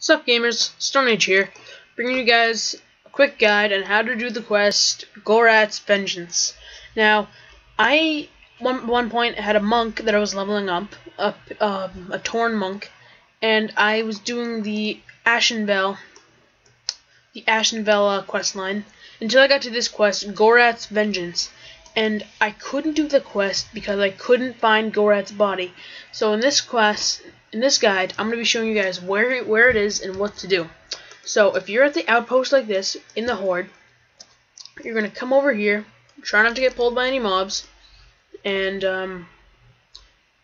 What's up gamers, Stone Age here, bringing you guys a quick guide on how to do the quest Gorat's Vengeance. Now, I, one, one point, had a monk that I was leveling up, a, um, a Tauren monk, and I was doing the Ashenvale, the Ashenvale uh, quest line, until I got to this quest, Gorat's Vengeance. And I couldn't do the quest because I couldn't find Gorat's body. So in this quest, in this guide, I'm going to be showing you guys where, where it is and what to do. So if you're at the outpost like this, in the Horde, you're going to come over here, try not to get pulled by any mobs, and um,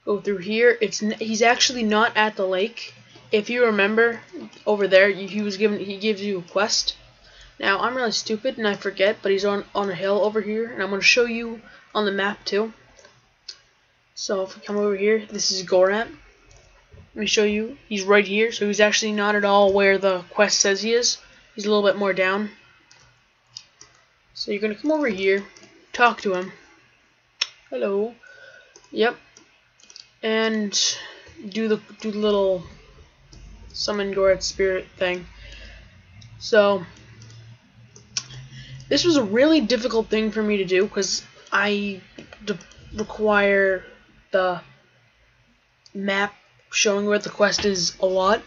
go through here. It's He's actually not at the lake. If you remember, over there, he was given he gives you a quest. Now, I'm really stupid and I forget, but he's on, on a hill over here, and I'm going to show you on the map too. So if we come over here, this is Gorat. Let me show you. He's right here, so he's actually not at all where the quest says he is. He's a little bit more down. So you're going to come over here, talk to him. Hello. Yep. And do the do the little summon Gorat spirit thing. So this was a really difficult thing for me to do because I require the map showing where the quest is a lot,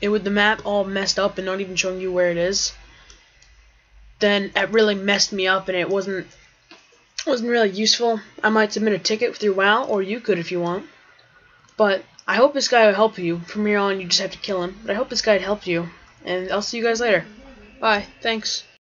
and with the map all messed up and not even showing you where it is, then it really messed me up and it wasn't wasn't really useful. I might submit a ticket through WoW, or you could if you want. But I hope this guy will help you. From here on, you just have to kill him. But I hope this guy helped you. And I'll see you guys later. Bye. Thanks.